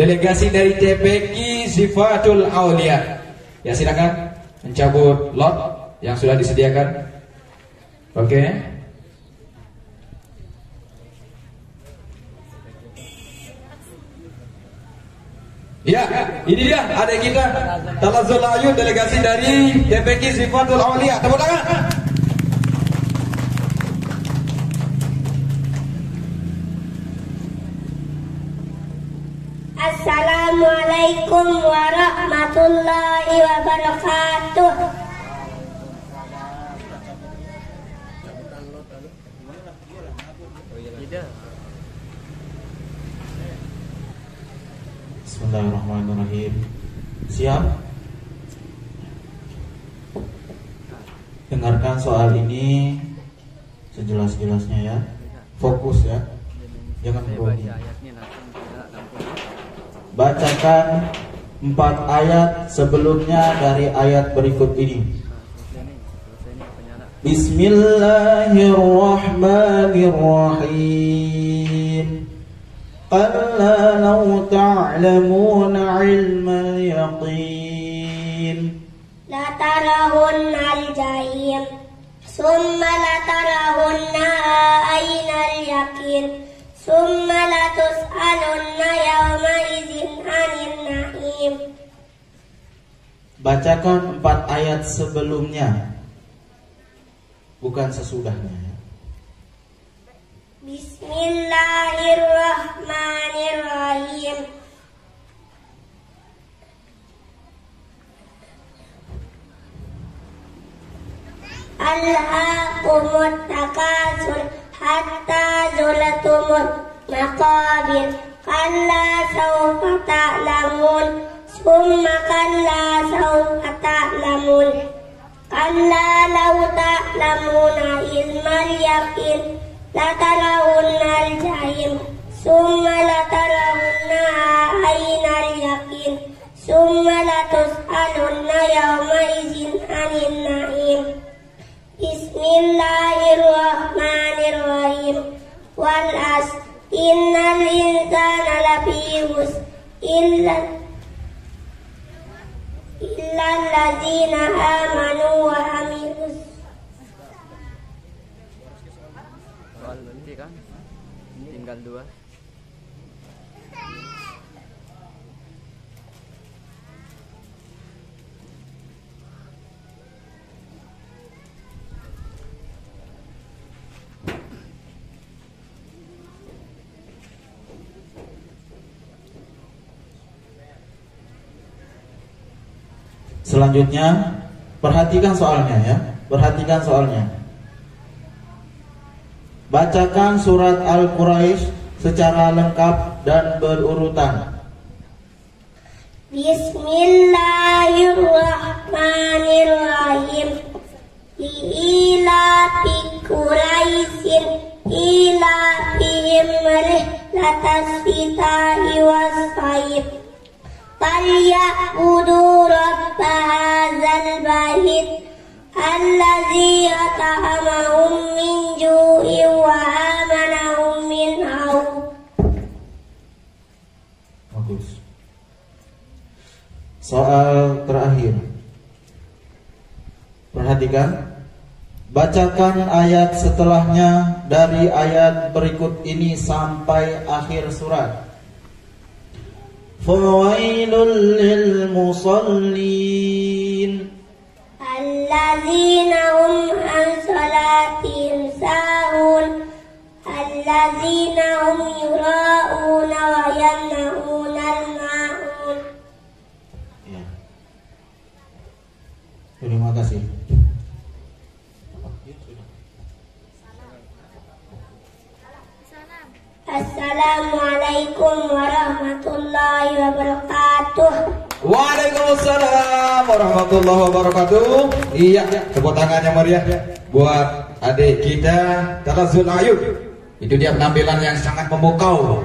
delegasi dari TPQ Sifatul Aulia. Ya silakan mencabut lot yang sudah disediakan. Oke. Ya, ini dia ada kita Talazul Ayu delegasi dari TPQ Sifatul Aulia. Tepuk tangan. Assalamualaikum warahmatullahi wabarakatuh. Bismillahirrahmanirrahim. Siap? Dengarkan soal ini sejelas-jelasnya ya. Fokus ya. Jangan grogi. Bacakan empat ayat sebelumnya dari ayat berikut ini. Bismillahirrahmanirrahim. Qalla law ta'lamun 'ilmal yaqin. La tarawunna al-jahim Summa la tarawunna ayna al-yakin Summa la tus'alunna Bacakan empat ayat sebelumnya. Bukan sesudahnya. Ya. Bismillahirrahmanirrahim. Alhaqumut takasur hatta zulatumut maqabir. Kalla sawfa ta'lamun Summa kalla sawfa ta'lamun Kalla law ta'lamuna ilmal yaqin لترون الجحيم ثم لترونها عين اليقين ثم لتسألن يومئذ عن النعيم بسم الله الرحمن الرحيم والعصر إن الإنسان لفي خسر إلا إلا الذين آمنوا وعملوا الصالحات soal berhenti kan tinggal dua Selanjutnya perhatikan soalnya ya. Perhatikan soalnya. Bacakan surat Al-Quraisy secara lengkap dan berurutan. Bismillahirrahmanirrahim. Ila fi Quraisyin ila fihim rihlatas fitahi was saif. Falyabudu min ju'in wa amanahum min khawf. Bagus. Soal terakhir. Perhatikan. Bacakan ayat setelahnya dari ayat berikut ini sampai akhir surat. Fawailul lil musallin. الذين هم عن صلاتهم ساهون الذين هم يراءون ويمنعون الماعون Ya. Terima kasih. Assalamualaikum warahmatullahi wabarakatuh Waalaikumsalam warahmatullahi wabarakatuh. Iya, tepuk tangannya meriah buat adik kita Talazul Ayu. Itu dia penampilan yang sangat memukau.